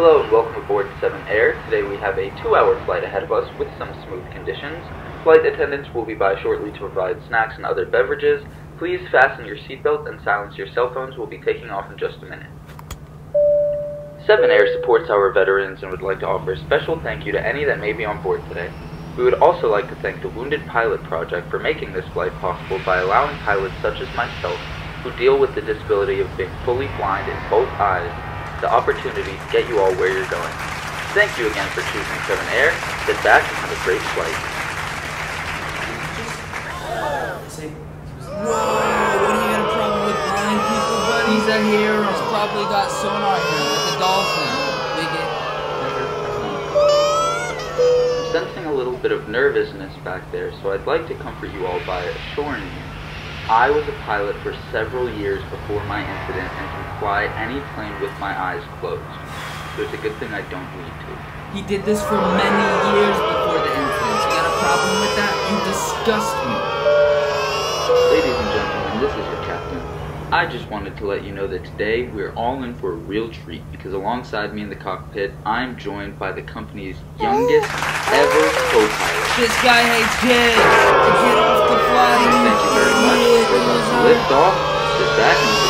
Hello and welcome aboard 7 Air. Today we have a two-hour flight ahead of us with some smooth conditions. Flight attendants will be by shortly to provide snacks and other beverages. Please fasten your seatbelt and silence your cell phones. We'll be taking off in just a minute. 7 Air supports our veterans and would like to offer a special thank you to any that may be on board today. We would also like to thank the Wounded Pilot Project for making this flight possible by allowing pilots such as myself, who deal with the disability of being fully blind in both eyes, the opportunity to get you all where you're going. Thank you again for choosing 7 Air. Sit back and have a great flight. Say, whoa, what do you got a problem with blind people, buddies? That hero's probably got sonar here, like a dolphin. I'm sensing a little bit of nervousness back there, so I'd like to comfort you all by assuring you I was a pilot for several years before my incident and can fly any plane with my eyes closed. So it's a good thing I don't need to. He did this for many years before the incident. You got a problem with that? You disgust me. Ladies and gentlemen, this is your captain. I just wanted to let you know that today we're all in for a real treat because alongside me in the cockpit, I'm joined by the company's youngest ever co-pilot. This guy hates kids. Get off the flight. Off. Sit back and